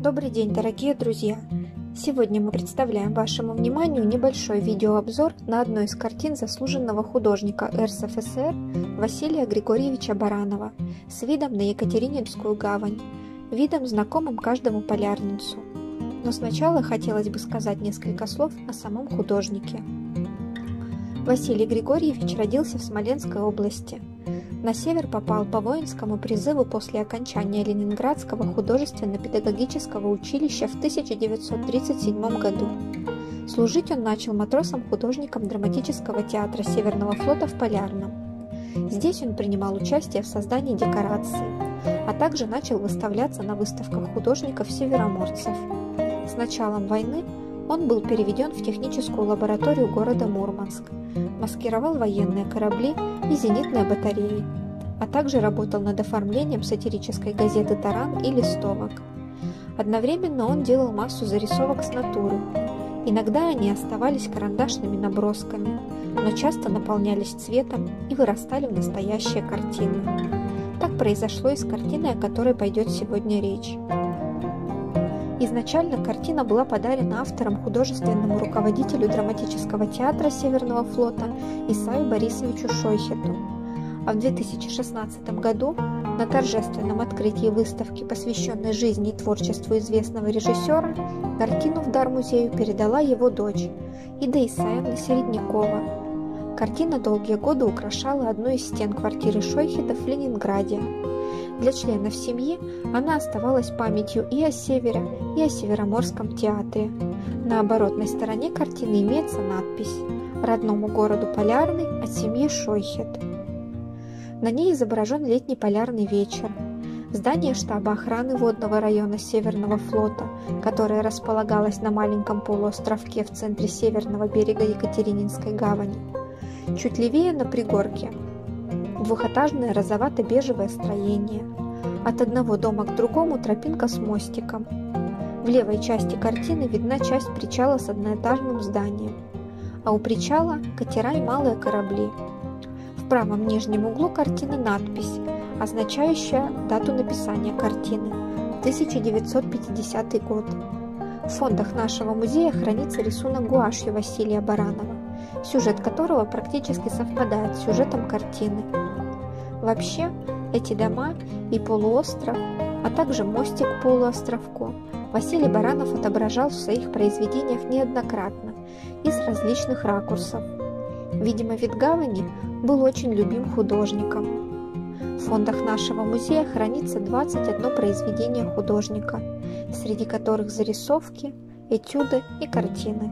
Добрый день, дорогие друзья! Сегодня мы представляем вашему вниманию небольшой видеообзор на одну из картин заслуженного художника РСФСР Василия Григорьевича Баранова с видом на Екатерининскую гавань, видом знакомым каждому полярницу. Но сначала хотелось бы сказать несколько слов о самом художнике. Василий Григорьевич родился в Смоленской области – на север попал по воинскому призыву после окончания Ленинградского художественно-педагогического училища в 1937 году. Служить он начал матросом-художником драматического театра Северного флота в Полярном. Здесь он принимал участие в создании декораций, а также начал выставляться на выставках художников-североморцев. С началом войны он был переведен в техническую лабораторию города Мурманск, маскировал военные корабли и зенитные батареи, а также работал над оформлением сатирической газеты «Таран» и листовок. Одновременно он делал массу зарисовок с натуры. Иногда они оставались карандашными набросками, но часто наполнялись цветом и вырастали в настоящие картины. Так произошло и с картиной, о которой пойдет сегодня речь. Изначально картина была подарена автором художественному руководителю драматического театра Северного флота Исаю Борисовичу Шойхету. А в 2016 году на торжественном открытии выставки, посвященной жизни и творчеству известного режиссера, картину в дар музею передала его дочь Ида Исаевна Середнякова. Картина долгие годы украшала одну из стен квартиры Шойхетов в Ленинграде. Для членов семьи она оставалась памятью и о Севере, и о Североморском театре. На оборотной стороне картины имеется надпись «Родному городу Полярный от семьи Шойхет». На ней изображен летний полярный вечер. Здание штаба охраны водного района Северного флота, которое располагалось на маленьком полуостровке в центре северного берега Екатерининской гавани. Чуть левее на пригорке двухэтажное розовато-бежевое строение. От одного дома к другому тропинка с мостиком. В левой части картины видна часть причала с одноэтажным зданием, а у причала катера и малые корабли. В правом нижнем углу картины надпись, означающая дату написания картины – 1950 год. В фондах нашего музея хранится рисунок гуашью Василия Баранова, сюжет которого практически совпадает с сюжетом картины. Вообще, эти дома и полуостров, а также мостик полуостровку Василий Баранов отображал в своих произведениях неоднократно из различных ракурсов. Видимо, вид гавани был очень любим художником. В фондах нашего музея хранится 21 произведение художника, среди которых зарисовки, этюды и картины.